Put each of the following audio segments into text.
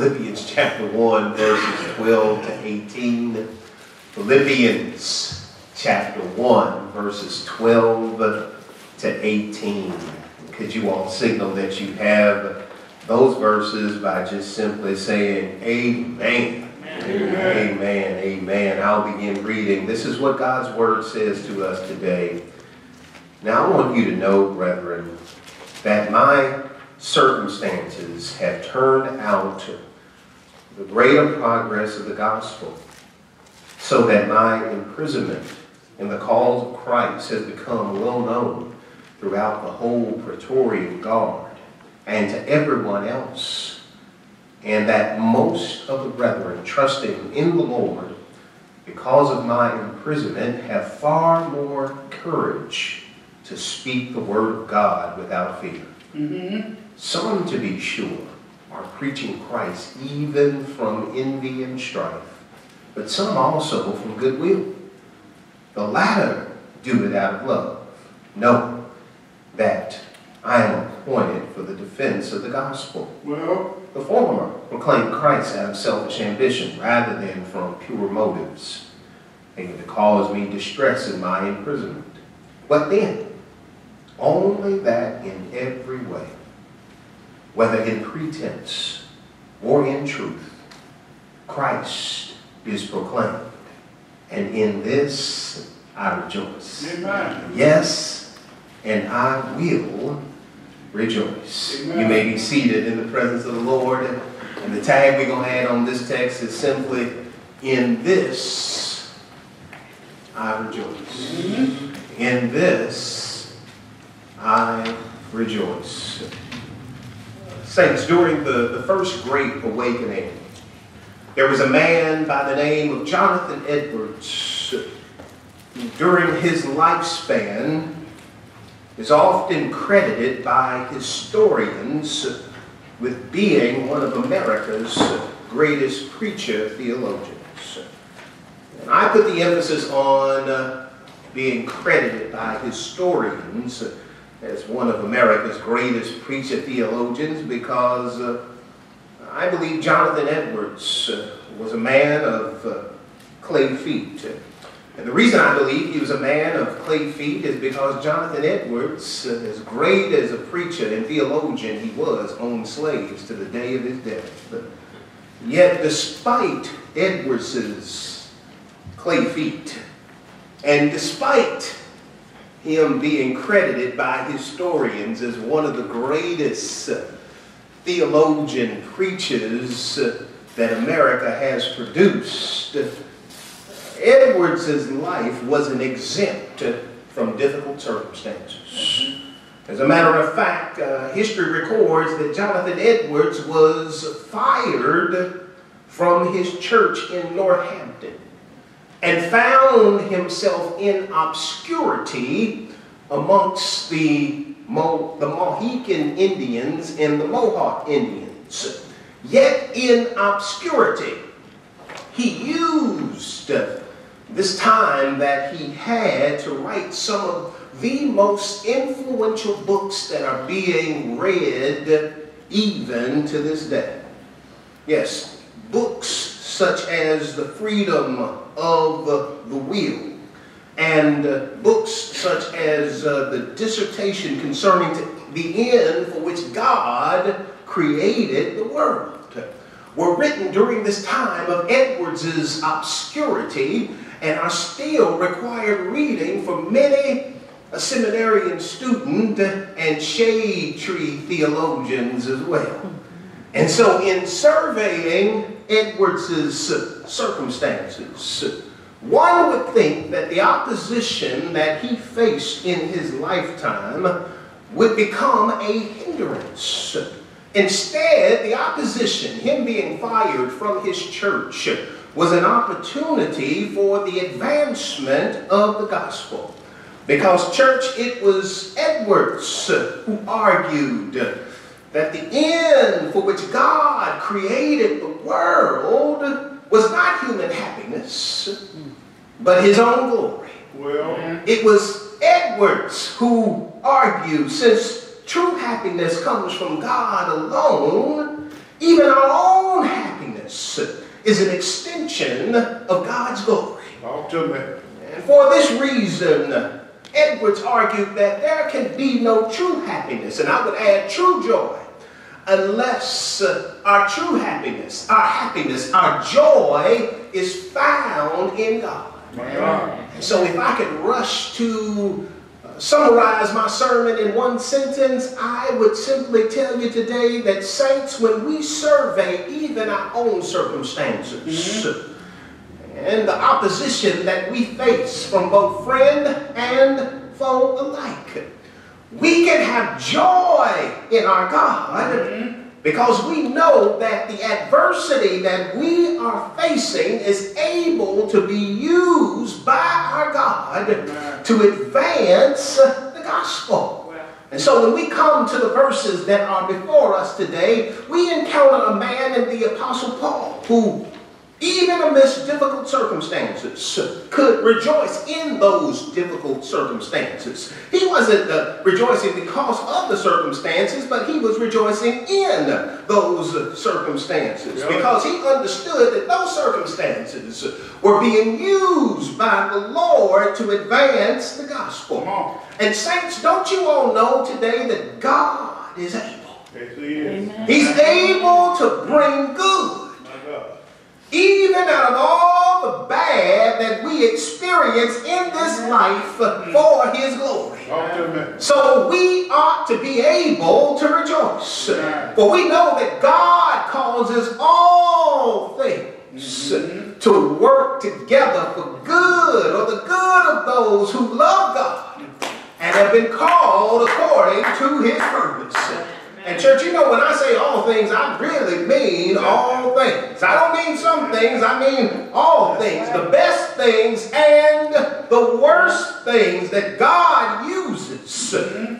Philippians chapter 1, verses 12 to 18. Philippians chapter 1, verses 12 to 18. Could you all signal that you have those verses by just simply saying, Amen. Amen. Amen. Amen. I'll begin reading. This is what God's word says to us today. Now, I want you to know, brethren, that my circumstances have turned out the greater progress of the gospel, so that my imprisonment in the cause of Christ has become well known throughout the whole Praetorian Guard and to everyone else, and that most of the brethren, trusting in the Lord, because of my imprisonment, have far more courage to speak the word of God without fear. Mm-hmm. Some, to be sure, are preaching Christ even from envy and strife, but some also from goodwill. The latter do it out of love. Know that I am appointed for the defense of the gospel. Well, the former proclaim Christ out of selfish ambition rather than from pure motives, thinking to cause me distress in my imprisonment. But then, only that in every way whether in pretense or in truth, Christ is proclaimed. And in this I rejoice. Amen. Yes, and I will rejoice. Amen. You may be seated in the presence of the Lord. And the tag we're going to add on this text is simply, in this I rejoice. Mm-hmm. In this I rejoice. Saints, during the, the first Great Awakening, there was a man by the name of Jonathan Edwards. During his lifespan, is often credited by historians with being one of America's greatest preacher theologians. And I put the emphasis on uh, being credited by historians as one of America's greatest preacher theologians because uh, I believe Jonathan Edwards uh, was a man of uh, clay feet. And the reason I believe he was a man of clay feet is because Jonathan Edwards, uh, as great as a preacher and theologian he was, owned slaves to the day of his death. Yet despite Edwards's clay feet, and despite him being credited by historians as one of the greatest theologian preachers that America has produced. Edwards' life wasn't exempt from difficult circumstances. As a matter of fact, uh, history records that Jonathan Edwards was fired from his church in Northampton and found himself in obscurity amongst the, Mo the Mohican Indians and the Mohawk Indians. Yet in obscurity, he used this time that he had to write some of the most influential books that are being read even to this day. Yes, books such as The Freedom of the Will, and uh, books such as uh, The Dissertation Concerning the End for which God created the world were written during this time of Edwards's obscurity and are still required reading for many a seminarian student and shade tree theologians as well. And so in surveying Edwards's circumstances, one would think that the opposition that he faced in his lifetime would become a hindrance. Instead, the opposition, him being fired from his church, was an opportunity for the advancement of the gospel. Because, church, it was Edwards who argued that the end for which God created the world was not human happiness, but his own glory. Well, it was Edwards who argued since true happiness comes from God alone, even our own happiness is an extension of God's glory. Talk to me. And for this reason, Edwards argued that there can be no true happiness, and I would add true joy, unless uh, our true happiness, our happiness, our joy is found in God. God. So if I could rush to uh, summarize my sermon in one sentence, I would simply tell you today that saints, when we survey even our own circumstances and the opposition that we face from both friend and foe alike, we can have joy in our God mm-hmm. because we know that the adversity that we are facing is able to be used by our God to advance the gospel. And so when we come to the verses that are before us today, we encounter a man in the Apostle Paul who even amidst difficult circumstances, could rejoice in those difficult circumstances. He wasn't uh, rejoicing because of the circumstances, but he was rejoicing in those circumstances Yeah. because he understood that those circumstances were being used by the Lord to advance the gospel. And saints, don't you all know today that God is able? Yes, he is. He's able to bring good My God. Even out of all the bad that we experience in this life for His glory. So we ought to be able to rejoice. Amen. For we know that God causes all things mm-hmm. to work together for good or the good of those who love God and have been called according to His purpose. And church, you know when I say all things, I really mean all things. I don't mean some things, I mean all things. The best things and the worst things that God uses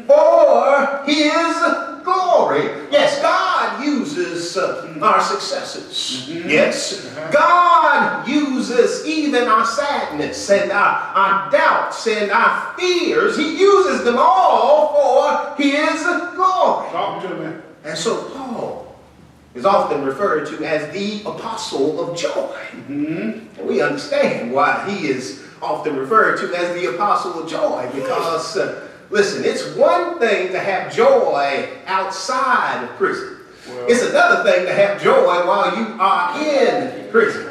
for His glory. Yes, God uses uh, our successes. Yes, God uses even our sadness and our, our doubts and our fears. He uses them all for His glory. Talk to me. And so Paul is often referred to as the apostle of joy. And we understand why he is often referred to as the apostle of joy because, uh, listen, it's one thing to have joy outside of prison. Well- it's another thing to have joy while you are in prison.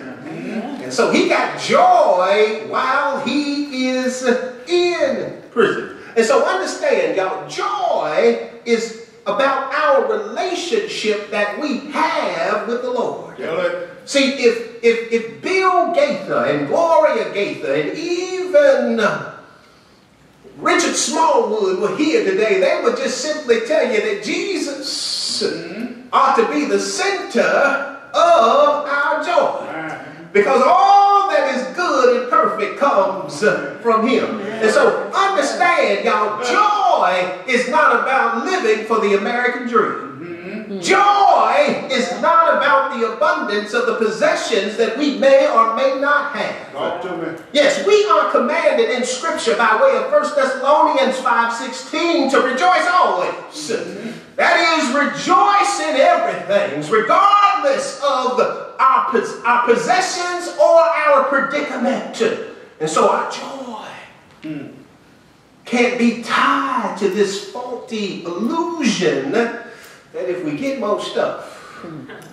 And so he got joy while he is in prison. And so understand, y'all, joy is about our relationship that we have with the Lord. See, if, if, if Bill Gaither and Gloria Gaither and even Richard Smallwood were here today, they would just simply tell you that Jesus ought to be the center of our joy. Because all that is good and perfect comes from Him. And so understand, y'all, joy is not about living for the American dream. Joy is not about the abundance of the possessions that we may or may not have. Yes, we are commanded in Scripture by way of 1 Thessalonians 5.16 to rejoice always. That is, rejoice in everything, regardless of our, our possessions or our predicament. And so our joy can't be tied to this faulty illusion that if we get more stuff,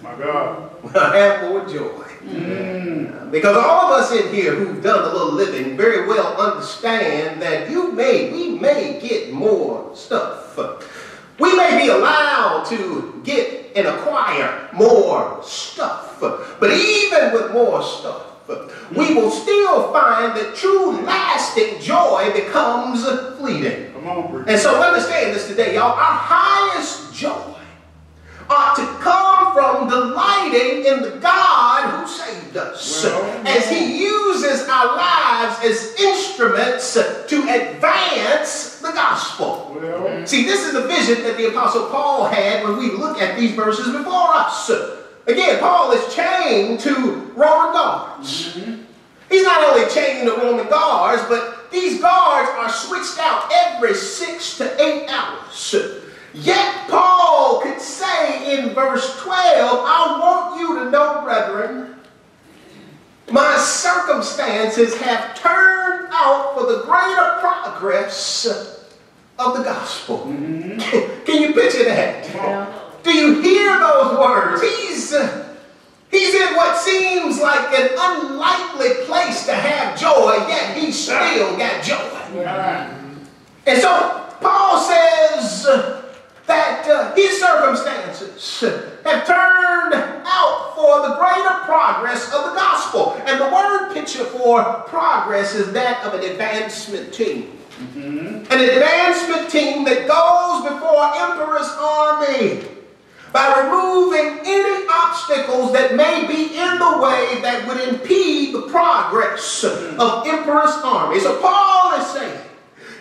My God. we'll have more joy. Mm. Because all of us in here who've done a little living very well understand that you may, we may get more stuff. We may be allowed to get and acquire more stuff. But even with more stuff, we will still find that true lasting joy becomes fleeting. Come on. And so understand this today, y'all. Our highest joy ought to come from delighting in the God who saved us. Well, as He uses our lives as instruments to advance the gospel. Well, See, this is the vision that the Apostle Paul had when we look at these verses before us. Again, Paul is chained to Roman guards. Mm-hmm. He's not only chained to Roman guards, but these guards are switched out every six to eight hours. Yet Paul could say in verse 12, I want you to know, brethren, my circumstances have turned out for the greater progress of the gospel. Can, mm-hmm. can you picture that? Yeah. Do you hear those words? He's, he's in what seems like an unlikely place to have joy, yet he still got joy. And so his circumstances have turned out for the greater progress of the gospel. And the word picture for progress is that of an advancement team. Mm-hmm. An advancement team that goes before Emperor's army by removing any obstacles that may be in the way that would impede the progress of Emperor's army. So Paul is saying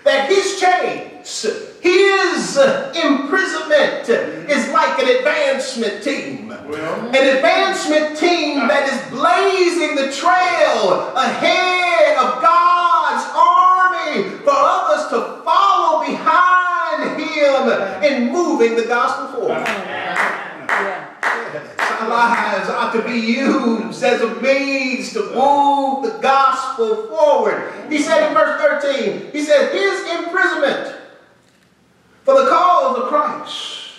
that his chains, his imprisonment is like an advancement team. Well, An advancement team that is blazing the trail ahead of God's army for others to follow behind him in moving the gospel forward. Yeah. Our lives ought to be used as a means to move the gospel forward. He said in verse 13, he said, His imprisonment for the cause of Christ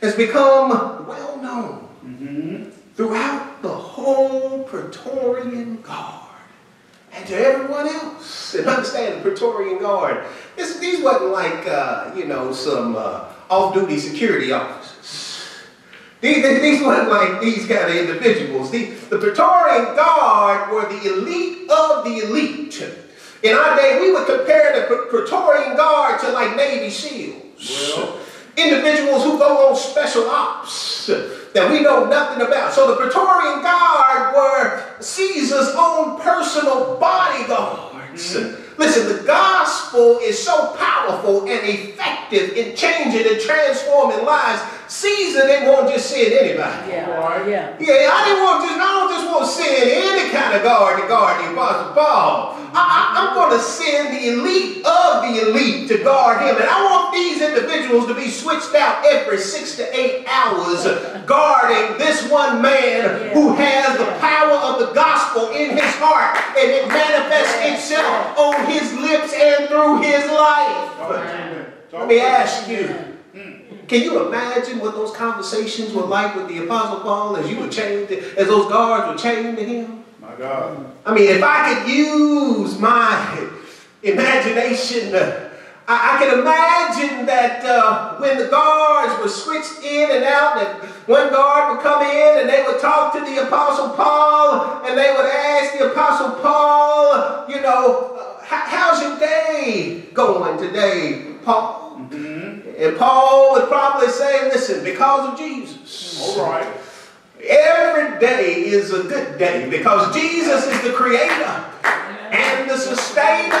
has become well known throughout the whole Praetorian Guard and to everyone else. And understand the Praetorian Guard. This, these wasn't like, uh, you know, some uh, off-duty security officers. These, these weren't like these kind of individuals. The, the Praetorian Guard were the elite of the elite. In our day, we would compare the Praetorian Guard to like Navy SEALs. Well. Individuals who go on special ops that we know nothing about. So the Praetorian Guard were Caesar's own personal bodyguards. Mm. Listen, the gospel is so powerful and effective in changing and transforming lives. Caesar didn't want to just send anybody. Yeah. Right. Yeah. Yeah, I didn't want just, I don't just want to send any kind of guard to guard the Apostle Paul. I, am going to send the elite of the elite to guard him. And I want these individuals to be switched out every six to eight hours guarding this one man who has the power of the gospel in his heart and it manifests itself on his lips and through his life. Amen. Let me ask you. Can you imagine what those conversations were like with the Apostle Paul as you were chained, to, as those guards were chained to him? My God. I mean, if I could use my imagination, uh, I, I can imagine that uh, when the guards were switched in and out, that one guard would come in and they would talk to the Apostle Paul, and they would ask the Apostle Paul, you know, uh, how's your day going today, Paul? And Paul would probably say, listen, because of Jesus. All right. Every day is a good day because Jesus is the creator and the sustainer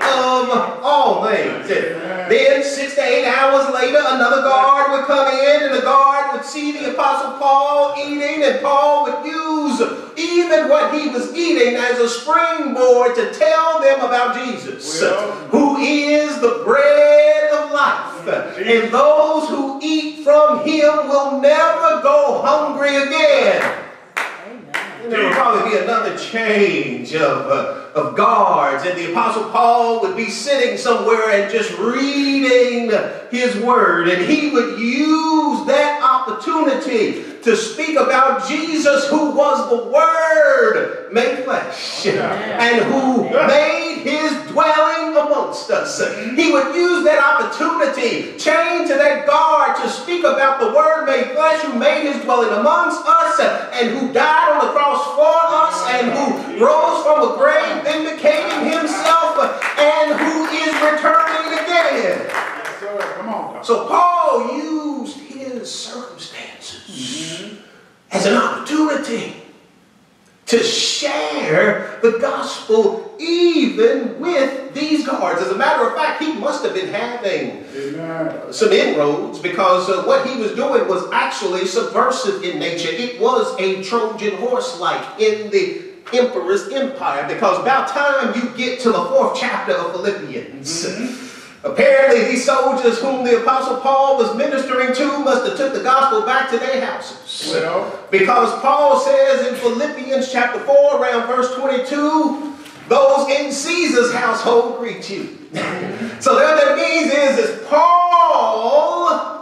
of all things. Then, six to eight hours later, another guard would come in and the guard would see the Apostle Paul eating, and Paul would use even what he was eating as a springboard to tell them about Jesus, who is the bread of life. And those who eat from him will never go hungry again. There would probably be another change of, uh, of guards, and the Apostle Paul would be sitting somewhere and just reading his word, and he would use that opportunity to speak about Jesus, who was the Word made flesh, and who made his dwelling amongst us. He would use that opportunity, chained to that guard, to speak about the Word made flesh, who made his dwelling amongst us, and who died on the cross for us, and who rose from the grave, vindicating himself, and who is returning again. Yes, sir. Come on. Doc. So Paul used his circumstances as an opportunity to share the gospel even with these guards. As a matter of fact, he must have been having Amen. some inroads what he was doing was actually subversive in nature. It was a Trojan horse like in the emperor's empire because about time you get to the fourth chapter of Philippians. Mm-hmm. Apparently, these soldiers whom the Apostle Paul was ministering to must have took the gospel back to their houses. Well, Because Paul says in Philippians chapter 4, around verse 22, those in Caesar's household greet you. Mm-hmm. so what that means is, is Paul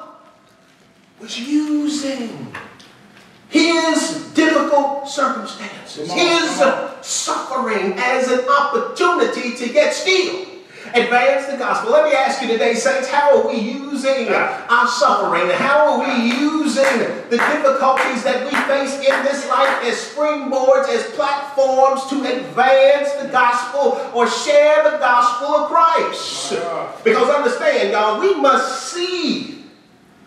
was using his difficult circumstances, his suffering as an opportunity to get still. Advance the gospel. Let me ask you today, saints, how are we using our suffering? How are we using the difficulties that we face in this life as springboards, as platforms to advance the gospel or share the gospel of Christ? Because understand, y'all, we must see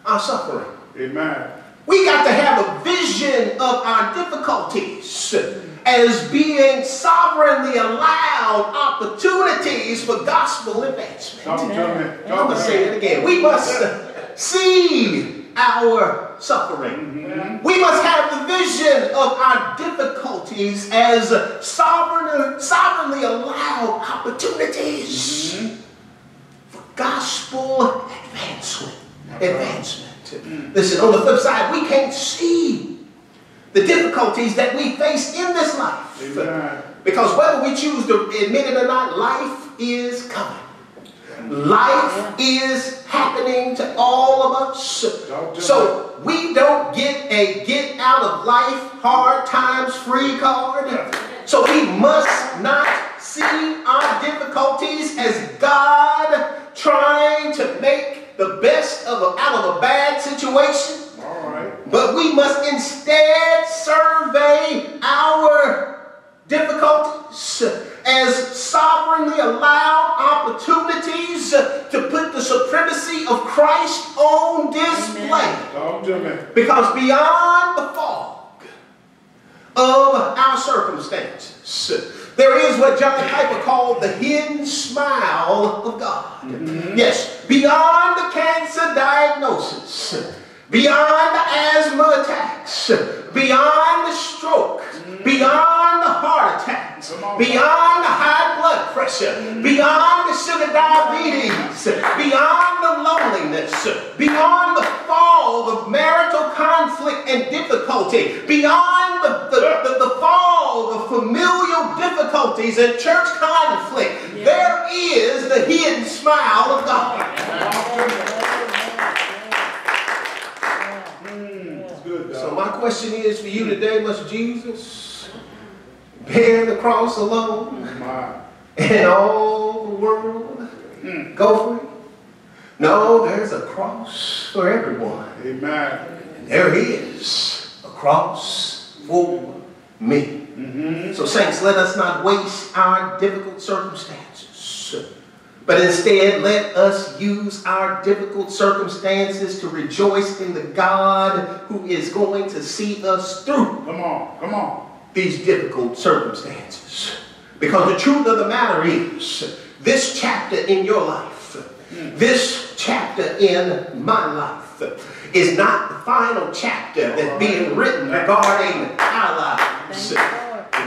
our suffering. Amen. We got to have a vision of our difficulties as being sovereignly allowed opportunities for gospel advancement. Talk to me. I'm going to to say it again. We must see our suffering. Mm-hmm. We must have the vision of our difficulties as sovereign, sovereignly allowed opportunities mm-hmm. for gospel advancement. Advancement. Listen, on the flip side, we can't see the difficulties that we face in this life. Amen. Because whether we choose to admit it or not, life is coming. Life is happening to all of us. To So we don't get a get out of life hard times free card. So we must not see our difficulties as God trying to make the best of a, out of a bad situation. All right. But we must instead survey our difficulties as sovereignly allowed opportunities to put the supremacy of Christ on display. Talk to. Because beyond the fog of our circumstances, there is what John Piper called the hidden smile of God. Yes, beyond the cancer diagnosis, beyond the asthma attacks, beyond the stroke, beyond the heart attacks, on. beyond the high blood pressure, beyond the sugar diabetes, beyond the loneliness, beyond the fall of marital conflict and difficulty, beyond the, the, the, the fall of familial difficulties and church conflict, there is the hidden smile of God. So my question is for you today, must Jesus bear the cross alone And all the world go for it? No, there's a cross for everyone. Amen. And there is a cross for me. Mm-hmm. So saints, let us not waste our difficult circumstances. But instead, let us use our difficult circumstances to rejoice in the God who is going to see us through Come on. Come on. these difficult circumstances. Because the truth of the matter is, this chapter in your life, this chapter in my life, is not the final chapter that's being written regarding our lives.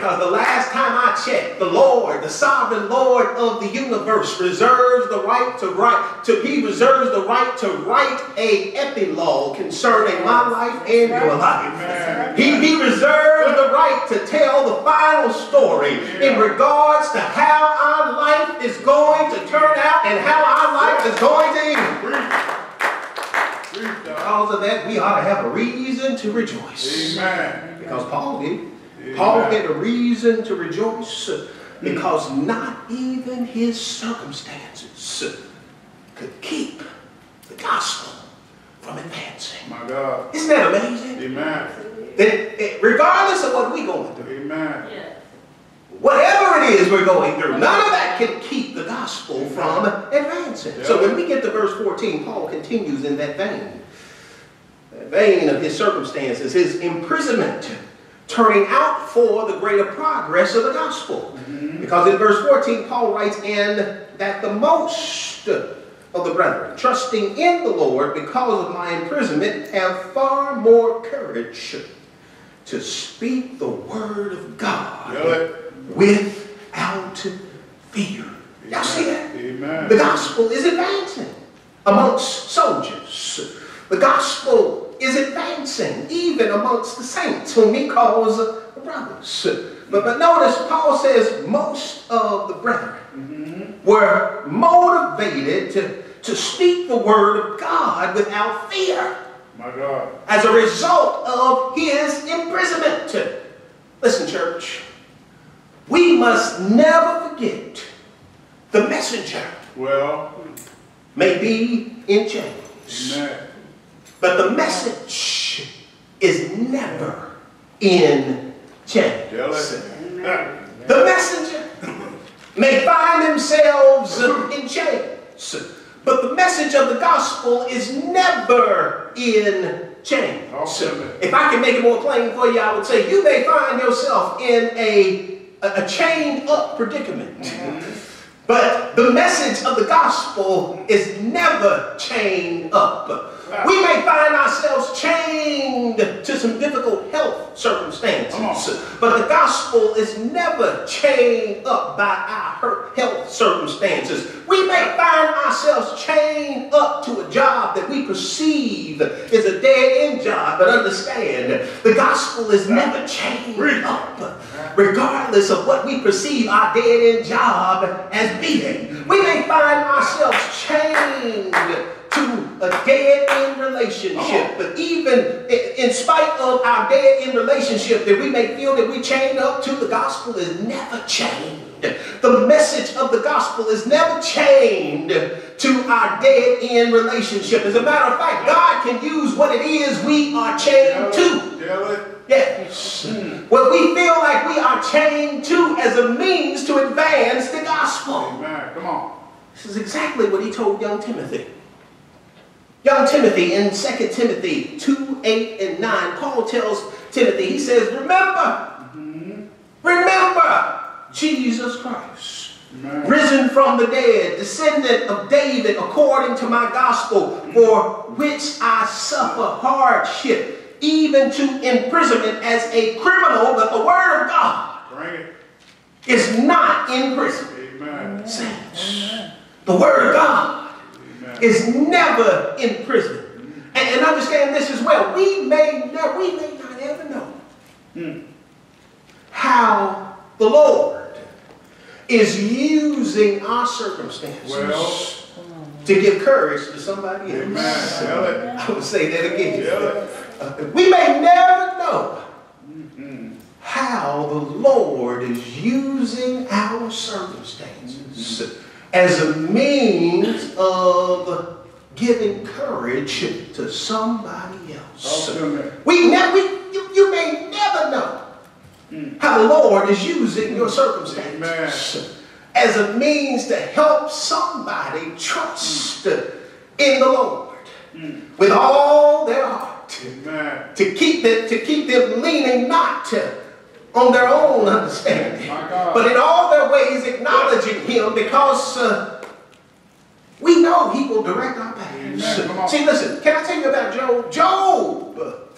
Because the last time I checked, the Lord, the sovereign Lord of the universe, reserves the right to write, to He reserves the right to write a epilogue concerning my life and your life. He, he reserves the right to tell the final story in regards to how our life is going to turn out and how our life is going to end. Preach. Preach, dog. Because of that, we ought to have a reason to rejoice. Amen. Because Paul did. Paul had a reason to rejoice because not even his circumstances could keep the gospel from advancing. My God. Isn't that amazing? Amen. That regardless of what we're going through, Amen. Whatever it is we're going through, none of that can keep the gospel from advancing. So when we get to verse 14, Paul continues in that vein. That vein of his circumstances, his imprisonment, turning out for the greater progress of the gospel. Mm-hmm. Because in verse 14, Paul writes, And that the most of the brethren, trusting in the Lord because of my imprisonment, have far more courage to speak the word of God it? without fear. Y'all see that? Amen. The gospel is advancing amongst soldiers. The gospel is advancing even amongst the saints, whom he calls brothers. But, but notice, Paul says most of the brethren mm-hmm. were motivated to, to speak the word of God without fear My God. as a result of his imprisonment. Listen, church, we must never forget the messenger Well, may be in chains, amen. But the message is never in chains. The messenger may find themselves in chains, but the message of the gospel is never in chains. If I can make it more plain for you, I would say you may find yourself in a, a, a chained up predicament. Mm-hmm. But the message of the gospel is never chained up. We may find ourselves chained to some difficult health circumstances, but the gospel is never chained up by our hurt health circumstances. We may find ourselves chained up to a job that we perceive is a dead end job, but understand the gospel is never chained up, regardless of what we perceive our dead end job as being. We may find ourselves chained to a dead end relationship, but even in spite of our dead end relationship that we may feel that we chained up to, the gospel is never chained. The message of the gospel is never chained to our dead end relationship. As a matter of fact, God can use what it is we are chained to. Yes. What we feel like we are chained to as a means to advance the gospel. Amen. Come on. This is exactly what he told young Timothy. Young Timothy in 2 Timothy 2, 8, and 9, Paul tells Timothy, he says, Remember, remember Jesus Christ, Amen. risen from the dead, descendant of David according to my gospel, for which I suffer hardship, even to imprisonment as a criminal, but the word of God is not in prison. Amen. Saints, the word of God Amen. Is never in prison. And, and understand this as well. We may never, we may not ever know how the Lord is using our circumstances Well. to give courage to somebody else. Amen. I would say that again. Uh, we may never know how the Lord is using our circumstances as a means of giving courage to somebody else. Oh, awesome. We never, you, you may never know mm. how the Lord is using your circumstances as a means to help somebody trust in the Lord mm. with all their heart Amen. to keep them, to keep them leaning not on their own understanding, but in all their ways acknowledging Him because uh, we know He will direct our paths. See, listen, can I tell you about Job? Job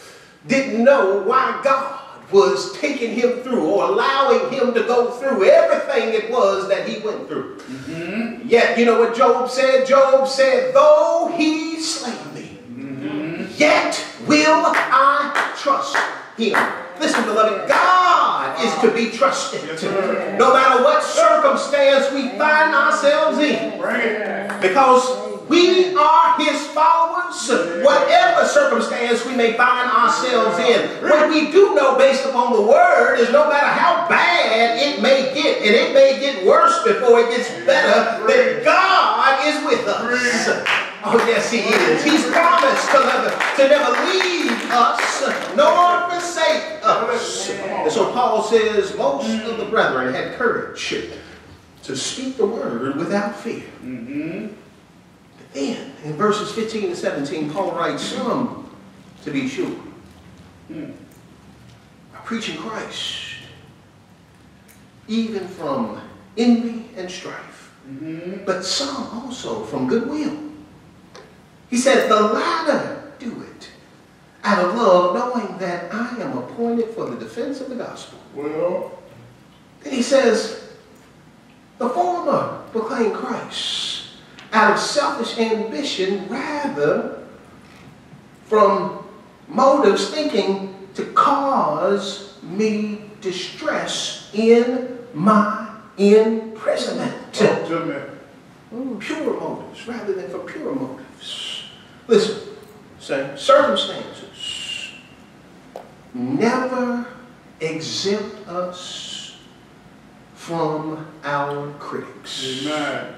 didn't know why God was taking him through or allowing him to go through everything it was that he went through. Mm-hmm. Yet, you know what Job said? Job said, though he slay me, Mm-hmm. yet will I trust him. Listen, beloved, God is to be trusted. No matter what circumstance we find ourselves in. Because we are his followers, whatever circumstance we may find ourselves in. What we do know based upon the word is no matter how bad it may get, and it may get worse before it gets better, that God is with us. Oh, yes, he is. He's promised to never, to never leave us nor forsake us. And so Paul says most of the brethren had courage to speak the word without fear. Mm-hmm. Then, in verses 15 and 17, Paul writes, Some, to be sure, are preaching Christ, even from envy and strife, Mm-hmm. but some also from goodwill. He says, The latter do it out of love, knowing that I am appointed for the defense of the gospel. Well. Then he says, The former proclaim Christ out of selfish ambition rather from motives thinking to cause me distress in my imprisonment. Talk. Pure motives rather than for pure motives. Listen, say, circumstances never exempt us from our critics Amen.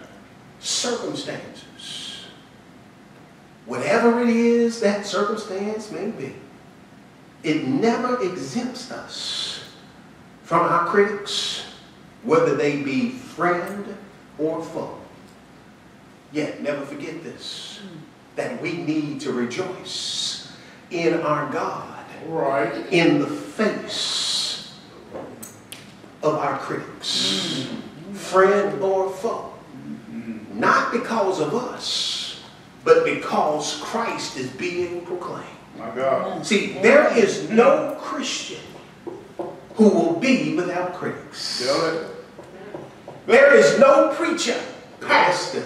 circumstances. Whatever it is that circumstance may be, it never exempts us from our critics, whether they be friend or foe. Yet, never forget this hmm. That we need to rejoice in our God right. in the face of our critics, mm-hmm. friend or foe. Mm-hmm. Not because of us, but because Christ is being proclaimed. My God. See, there is no Christian who will be without critics. There is no preacher, pastor,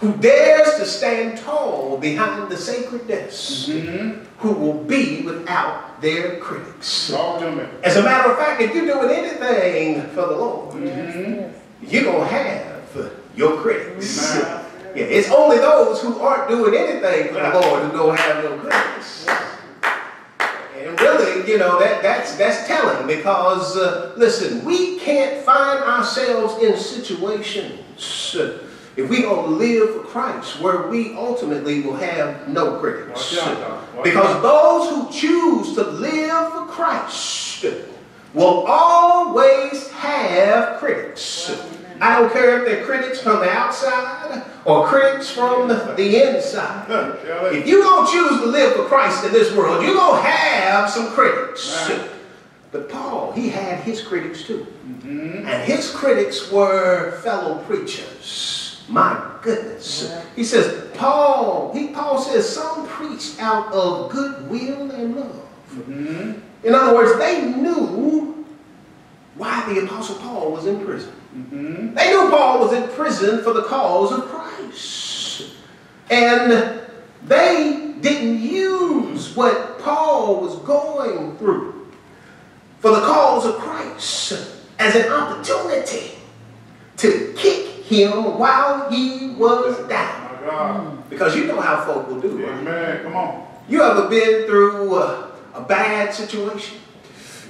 who dares to stand tall behind the sacred desk Mm-hmm. who will be without their critics. Talk to me. As a matter of fact, if you're doing anything for the Lord, Yes, yes. you're going to have your critics. Yeah, it's only those who aren't doing anything for the Lord who don't have no critics. And really, you know, that, that's, that's telling because, uh, listen, we can't find ourselves in situations, if we don't live for Christ, where we ultimately will have no critics. Watch out, Doc. Watch Because those who choose to live for Christ will always have critics. I don't care if they're critics from the outside or critics from the inside. If you don't choose to live for Christ in this world, you're going to have some critics. But Paul, he had his critics too. Mm-hmm. And his critics were fellow preachers. My goodness. Yeah. He says, Paul, he, Paul says, some preached out of goodwill and love. Mm-hmm. In other words, they knew why the Apostle Paul was in prison. Mm-hmm. They knew Paul was in prison for the cause of Christ. And they didn't use what Paul was going through for the cause of Christ as an opportunity to kick him while he was down. My God. Mm. Because you know how folk will do, right? Amen. Come on. You ever been through a, a bad situation?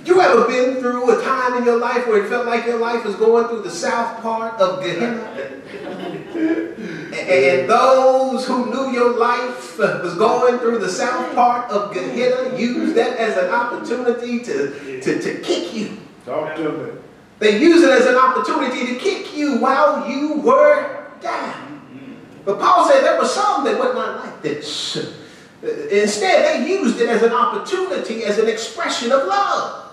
You ever been through a time in your life where it felt like your life was going through the south part of Gehenna? and, and those who knew your life was going through the south part of Gehenna used that as an opportunity to, to, to kick you. Talk to me. They use it as an opportunity to kick you while you were down. But Paul said there were some that were not like this. Instead, they used it as an opportunity, as an expression of love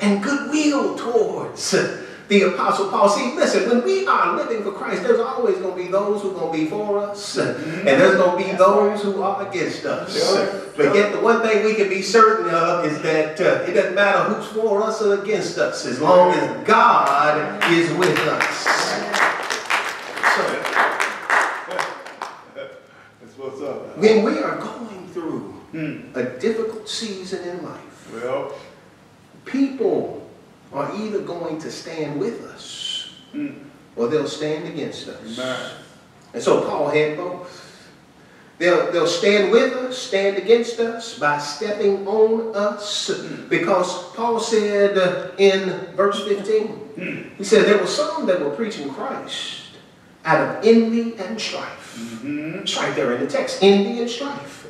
and goodwill towards the Apostle Paul. See, listen, when we are living for Christ, there's always going to be those who are going to be for us, and there's going to be those who are against us. But yet, the one thing we can be certain of is that uh, it doesn't matter who's for us or against us, as long as God is with us. So, That's what's up. when we are going through Hmm. a difficult season in life, Well. people are either going to stand with us Hmm. or they'll stand against us. Amen. And so Paul had both. They'll, they'll stand with us, stand against us by stepping on us. Because Paul said uh, in verse 15, he said, There were some that were preaching Christ out of envy and strife. Mm-hmm. It's right there in the text envy and strife.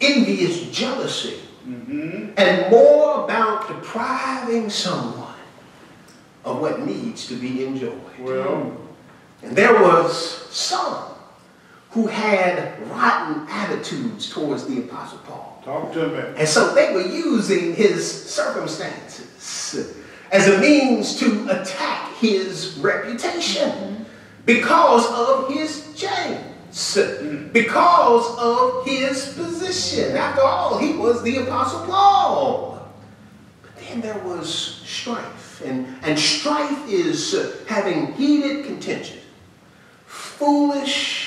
Envy is jealousy Mm-hmm. and more about depriving someone of what needs to be enjoyed. Well. And there was some who had rotten attitudes towards the Apostle Paul. Talk to me. And so they were using his circumstances as a means to attack his reputation because of his chains, because of his position. After all, he was the Apostle Paul. But then there was strife, and, and strife is having heated contention foolish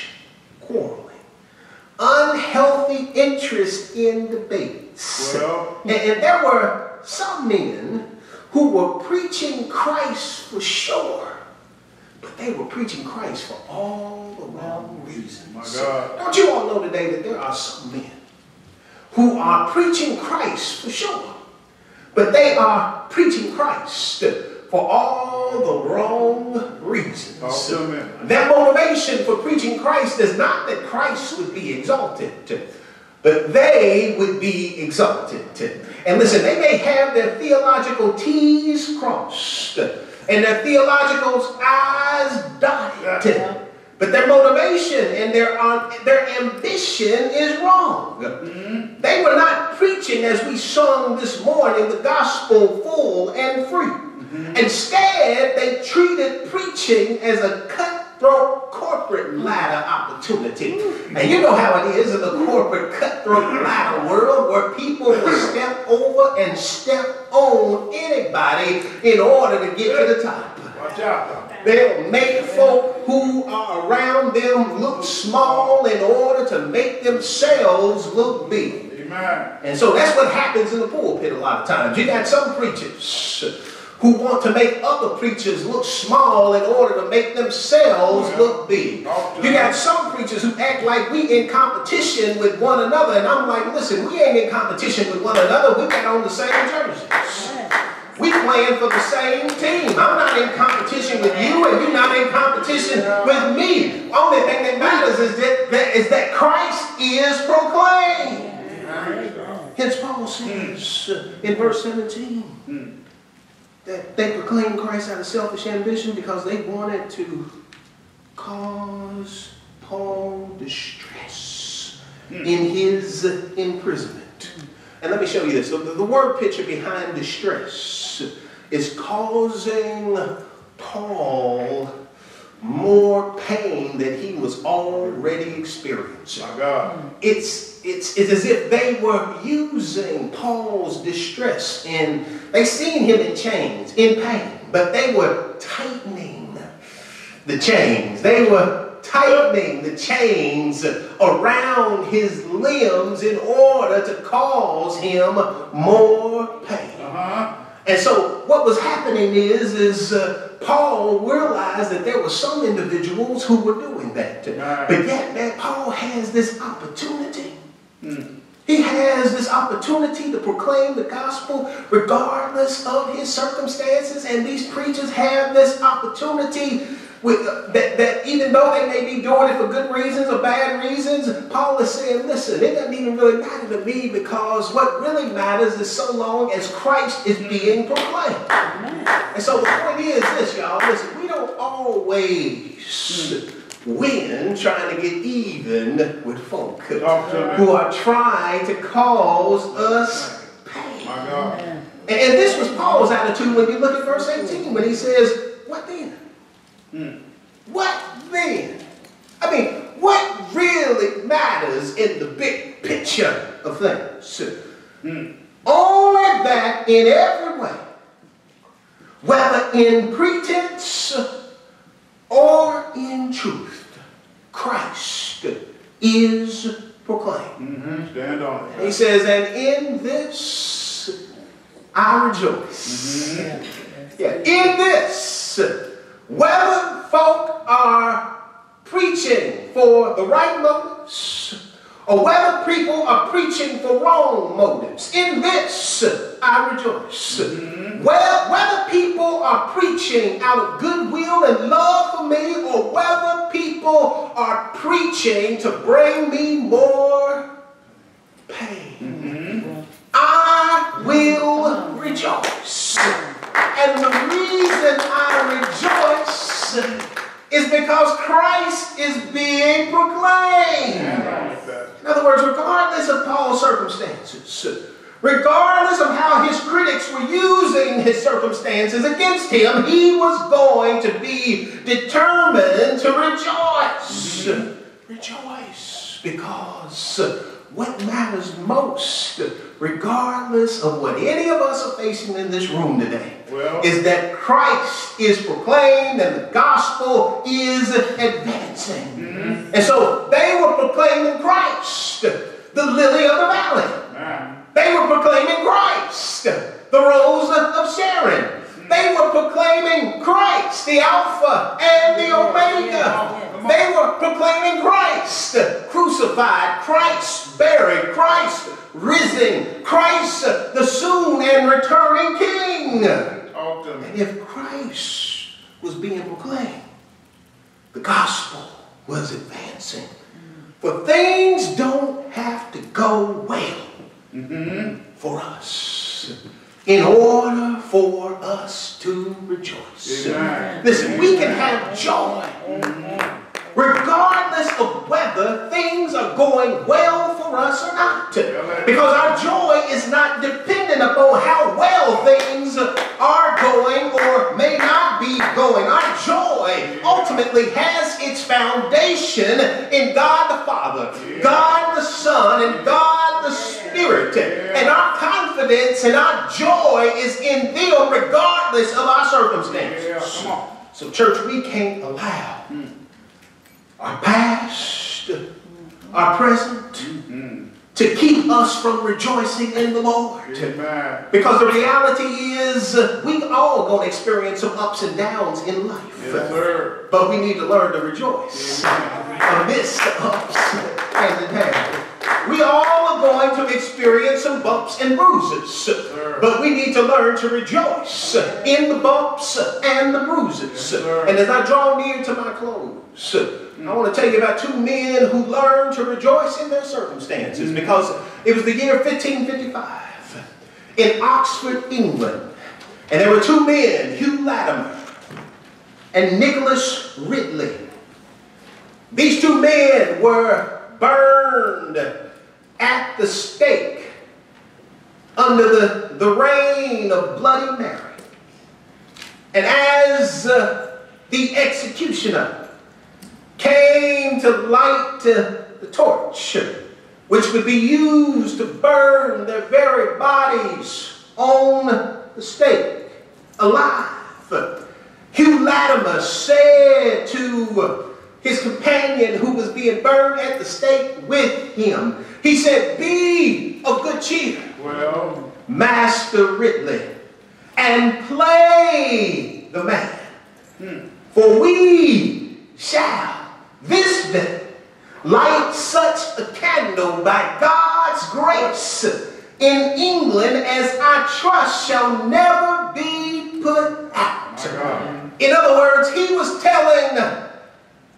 interest in debates. Well, And, and there were some men who were preaching Christ for sure, but they were preaching Christ for all the wrong reasons. My God. Don't you all know today that there are some men who are preaching Christ for sure, but they are preaching Christ for all the wrong reasons. me. Their motivation for preaching Christ is not that Christ would be exalted, but they would be exalted. And listen, they may have their theological T's crossed and their theological I's dotted. But their motivation and their, um, their ambition is wrong. They were not preaching, as we sung this morning, the gospel full and free. Mm-hmm. Instead, they treated preaching as a cutthroat corporate ladder opportunity. Mm. And you know how it is in the corporate cutthroat ladder world where people will step over and step on anybody in order to get to the top. Watch out. They'll make folk who are around them look small in order to make themselves look big. Amen. And so that's what happens in the pulpit a lot of times. You got some preachers who want to make other preachers look small in order to make themselves look big. You got some preachers who act like we in competition with one another, and I'm like, listen, we ain't in competition with one another. We got on the same jerseys. We playing for the same team. I'm not in competition with you, and you're not in competition with me. Only thing that matters is that, that is that Christ is proclaimed. Hence Paul says uh, in verse 17 that they proclaimed Christ out of selfish ambition because they wanted to cause Paul distress hmm. in his imprisonment. And let me show you this. The, the word picture behind distress is causing Paul more pain than he was already experiencing. My God. It's, it's, it's as if they were using Paul's distress and they seen him in chains, in pain, but they were tightening the chains. They were tightening the chains around his limbs in order to cause him more pain. Uh-huh. And so what was happening is, is uh, Paul realized that there were some individuals who were doing that. Right. But yet that Paul has this opportunity. He has this opportunity to proclaim the gospel regardless of his circumstances. And these preachers have this opportunity with, uh, that, that even though they may be doing it for good reasons or bad reasons, Paul is saying, listen, it doesn't even really matter to me because what really matters is so long as Christ is being proclaimed. And so the point is this, y'all. Listen, we don't always win trying to get even with folk Talk to me. who are trying to cause us pain. And, and this was Paul's attitude when you look at verse 18 when he says, What then? Hmm. What then? I mean, what really matters in the big picture of things? Hmm. Only that in every way, whether in pretense or in truth, Christ is proclaimed. Mm-hmm. Stand on it. He says, and in this I rejoice. Yeah, in this, whether folk are preaching for the right motives or whether people are preaching for wrong motives, in this I rejoice. Well, whether people are preaching out of goodwill and love for me or whether people are preaching to bring me more pain. I will rejoice. And the reason I rejoice is because Christ is being proclaimed. Stand on it, Pastor. In other words, regardless of Paul's circumstances, regardless of how his critics were using his circumstances against him, he was going to be determined to rejoice. Rejoice because what matters most, regardless of what any of us are facing in this room today, Well, is that Christ is proclaimed and the gospel is advancing. Mm-hmm. And so they were proclaiming Christ, the lily of the valley. man, They were proclaiming Christ, the rose of Sharon. They were proclaiming Christ, the Alpha and the Omega. They were proclaiming Christ, crucified, Christ buried, Christ risen, Christ the soon and returning King. talk to me. And if Christ was being proclaimed, the gospel was advancing. For things don't have to go well for us in order for us to rejoice. Amen. Listen, we can have joy Amen. regardless of whether things are going well for us or not. Because our joy is not dependent upon how well things are going or may not be going. Our joy ultimately has its foundation in God the Father, God the Son, and God the Spirit. And our confidence and our joy is in them regardless of our circumstances. So, church, we can't allow our past, our present, to keep us from rejoicing in the Lord. Amen. Because the reality is, we all going to experience some ups and downs in life. Yes. But we need to learn to rejoice amidst the ups and the downs. We all going to experience some bumps and bruises. But we need to learn to rejoice in the bumps and the bruises. And as I draw near to my close, I want to tell you about two men who learned to rejoice in their circumstances mm-hmm. because it was the year 1555 in Oxford, England. And there were two men, Hugh Latimer and Nicholas Ridley. These two men were burned at the stake under the, the reign of Bloody Mary. And as uh, the executioner came to light uh, the torch, which would be used to burn their very bodies on the stake alive, Hugh Latimer said to his companion who was being burned at the stake with him, he said, Be of good cheer, Well, Master Ridley, and play the man. Hmm. For we shall this day light such a candle by God's grace in England as I trust shall never be put out. In other words, he was telling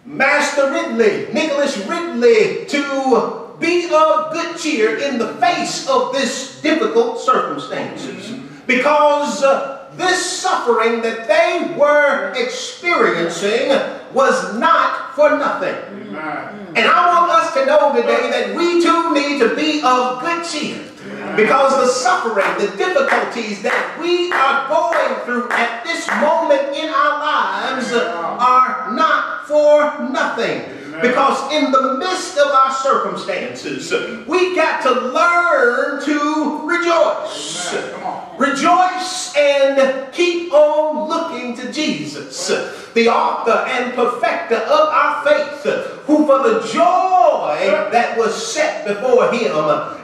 Master Ridley, Nicholas Ridley, to be of good cheer in the face of this difficult circumstances. Because uh, this suffering that they were experiencing was not for nothing. Amen. And I want us to know today that we too need to be of good cheer. Because the suffering, the difficulties that we are going through at this moment in our lives are not for nothing. Because in the midst of our circumstances, we got to learn to rejoice. Amen. Come on. Rejoice and keep on looking to Jesus, the author and perfecter of our faith, who for the joy that was set before him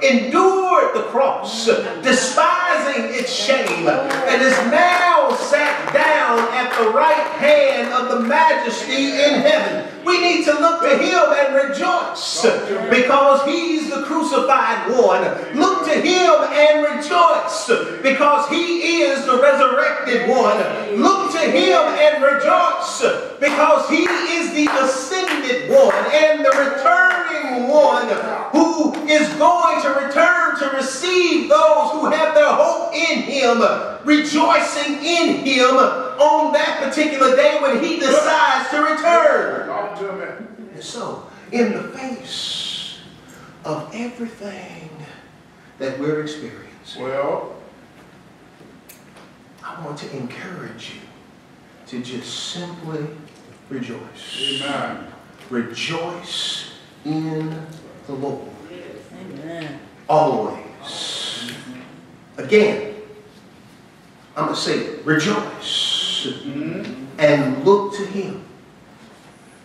endured the cross, despising its shame, and is now sat down at the right hand of the majesty in heaven. We need to look to him and rejoice because he's the crucified one. Look to him and because he is the resurrected one. Look to him and rejoice because he is the ascended one and the returning one who is going to return to receive those who have their hope in him, rejoicing in him on that particular day when he decides to return. And so, in the face of everything that we're experiencing, Well, I want to encourage you to just simply rejoice. amen. Rejoice in the Lord. Amen. always. Again, I'm going to say it, rejoice Mhm. and look to him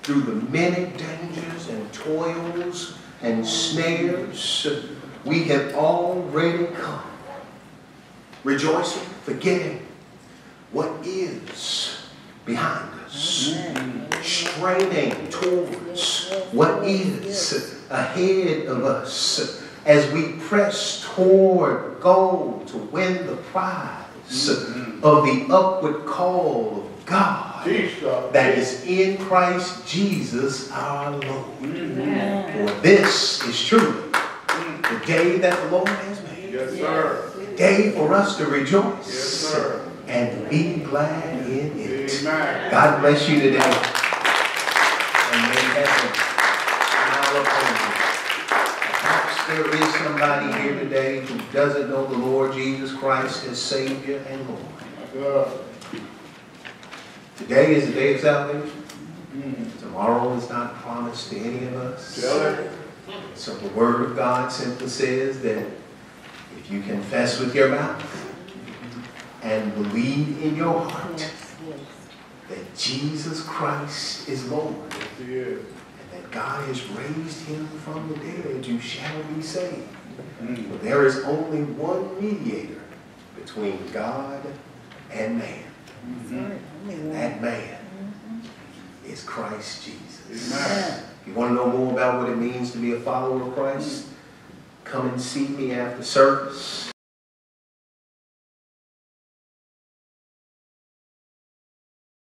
through the many dangers and toils and snares we have already come. Rejoicing, forgetting what is behind us, straining towards what is ahead of us as we press toward goal to win the prize mm-hmm. of the upward call of God that is in Christ Jesus our Lord. For this is truly the day that the Lord has made. Yes, sir. A day for us to rejoice. Yes, sir. And be glad in it. Amen. God bless you today. And may heaven smile upon you. Perhaps there is somebody here today who doesn't know the Lord Jesus Christ as Savior and Lord. Today is the day of salvation. Mhm. Tomorrow is not promised to any of us. So the Word of God simply says that if you confess with your mouth and believe in your heart Yes, yes. that Jesus Christ is Lord Yes, he is. and that God has raised him from the dead, you shall be saved. Mm. For there is only one mediator between God and man, mm-hmm. That's right. Only and that man is Christ Jesus. Amen. You want to know more about what it means to be a follower of Christ, come and see me after service.